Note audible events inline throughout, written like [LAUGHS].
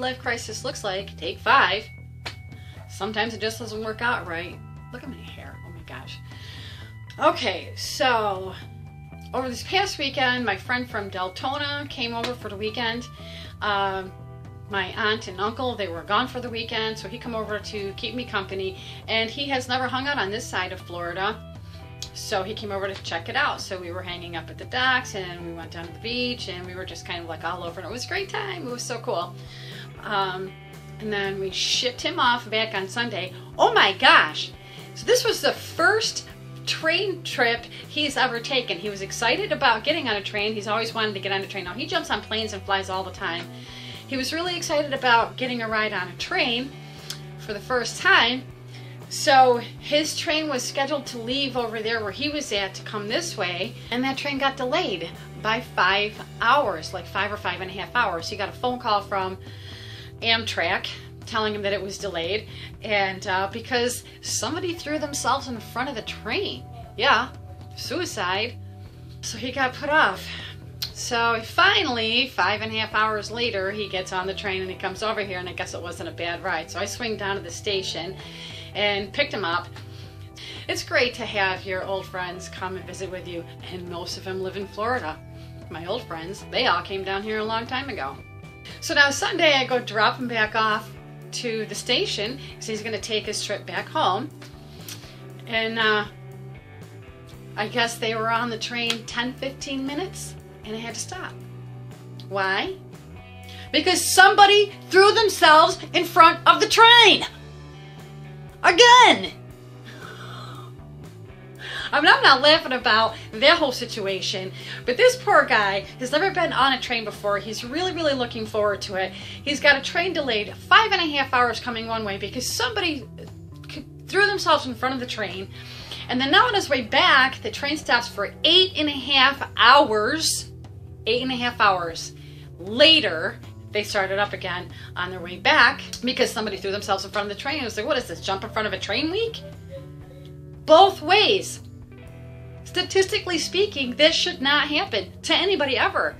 midlife crisis looks like. Take five. Sometimes it just doesn't work out right. Look at my hair. Oh my gosh. Okay, so over this past weekend, my friend from Deltona came over for the weekend. Um, my aunt and uncle, they were gone for the weekend, so he come over to keep me company. And he has never hung out on this side of Florida. So he came over to check it out. So we were hanging up at the docks and we went down to the beach and we were just kind of like all over and it was a great time. It was so cool. Um, and then we shipped him off back on Sunday. Oh my gosh! So this was the first train trip he's ever taken. He was excited about getting on a train. He's always wanted to get on a train. Now he jumps on planes and flies all the time. He was really excited about getting a ride on a train for the first time. So his train was scheduled to leave over there where he was at to come this way, and that train got delayed by five hours, like five or five and a half hours. He got a phone call from Amtrak telling him that it was delayed, and uh, because somebody threw themselves in front of the train. Yeah, suicide. So he got put off. So finally, five and a half hours later, he gets on the train and he comes over here, and I guess it wasn't a bad ride. So I swing down to the station and picked him up. It's great to have your old friends come and visit with you, and most of them live in Florida. My old friends, they all came down here a long time ago. So now Sunday I go drop him back off to the station because he's going to take his trip back home. And uh, I guess they were on the train 10 15 minutes and I had to stop. Why? Because somebody threw themselves in front of the train. Again! I mean, I'm not laughing about that whole situation, but this poor guy has never been on a train before. He's really, really looking forward to it. He's got a train delayed five and a half hours coming one way because somebody threw themselves in front of the train. And then now on his way back, the train stops for eight and a half hours. Eight and a half hours later, they started up again on their way back because somebody threw themselves in front of the train. It was like, what is this, jump in front of a train week? Both ways. Statistically speaking, this should not happen to anybody ever.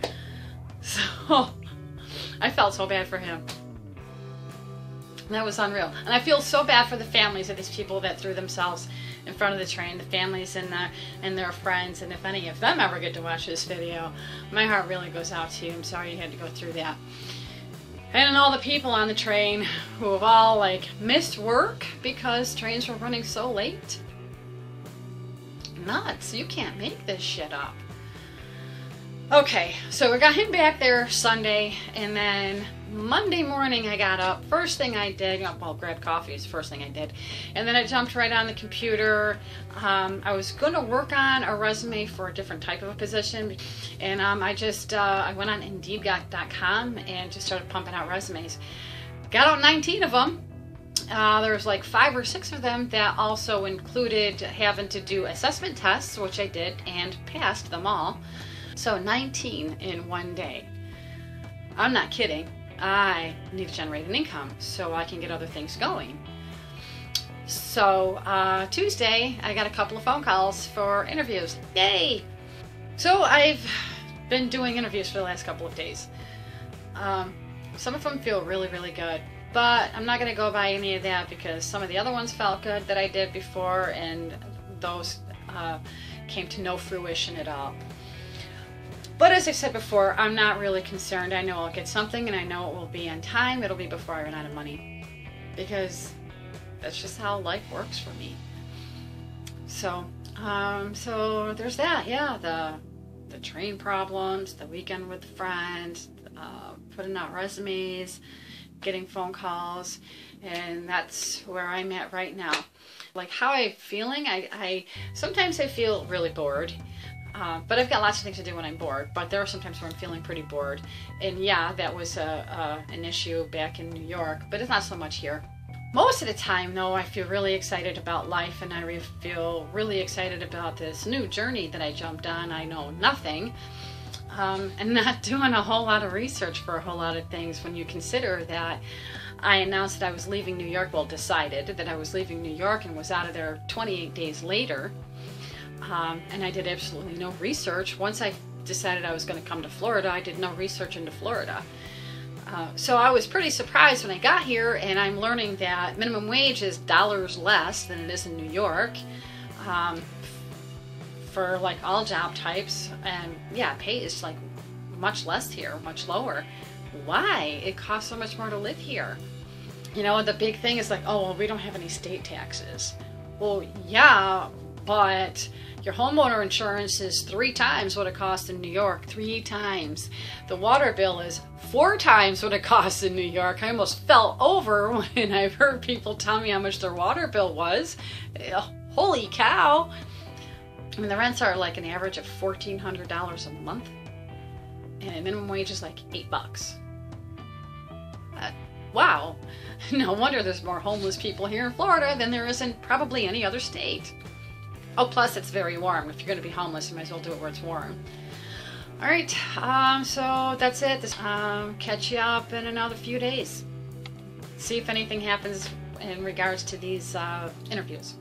So, [LAUGHS] I felt so bad for him. That was unreal. And I feel so bad for the families of these people that threw themselves in front of the train, the families and, the, and their friends, and if any of them ever get to watch this video, my heart really goes out to you. I'm sorry you had to go through that. And all the people on the train who have all like missed work because trains were running so late. Nuts, you can't make this shit up. Okay, so we got him back there Sunday, and then Monday morning I got up. First thing I did, well, grabbed coffee is the first thing I did. And then I jumped right on the computer. Um, I was going to work on a resume for a different type of a position. And um, I just, uh, I went on Indeed.com and just started pumping out resumes. Got out 19 of them. Uh, there was like five or six of them that also included having to do assessment tests, which I did and passed them all. So 19 in one day. I'm not kidding. I need to generate an income so I can get other things going. So uh, Tuesday, I got a couple of phone calls for interviews. Yay! So I've been doing interviews for the last couple of days. Um, some of them feel really, really good. But I'm not going to go by any of that because some of the other ones felt good that I did before, and those uh, came to no fruition at all. But as I said before, I'm not really concerned. I know I'll get something and I know it will be on time. It'll be before I run out of money. Because that's just how life works for me. So, um, so there's that. Yeah, the the train problems, the weekend with friends, uh, putting out resumes, getting phone calls, and that's where I'm at right now. Like how I'm feeling, I, I sometimes I feel really bored uh, but I've got lots of things to do when I'm bored. But there are some times where I'm feeling pretty bored. And yeah, that was a, a, an issue back in New York, but it's not so much here. Most of the time, though, I feel really excited about life and I feel really excited about this new journey that I jumped on. I know nothing. Um, [LAUGHS] and not doing a whole lot of research for a whole lot of things when you consider that I announced that I was leaving New York, well, decided that I was leaving New York and was out of there 28 days later um, and I did absolutely no research. Once I decided I was going to come to Florida, I did no research into Florida. Uh, so I was pretty surprised when I got here, and I'm learning that minimum wage is dollars less than it is in New York um, for like all job types, and yeah, pay is like much less here, much lower. Why? It costs so much more to live here. You know, the big thing is like, oh, well, we don't have any state taxes. Well, yeah, but your homeowner insurance is three times what it costs in New York. Three times. The water bill is four times what it costs in New York. I almost fell over [LAUGHS] when I heard people tell me how much their water bill was. Eh, holy cow! I mean, the rents are like an average of $1,400 a month, and minimum wage is like eight bucks. Uh, wow. [LAUGHS] No wonder there's more homeless people here in Florida than there is in probably any other state. Oh, plus it's very warm. If you're going to be homeless, you might as well do it where it's warm. All right, um, so that's it. Um, catch you up in another few days. See if anything happens in regards to these uh, interviews.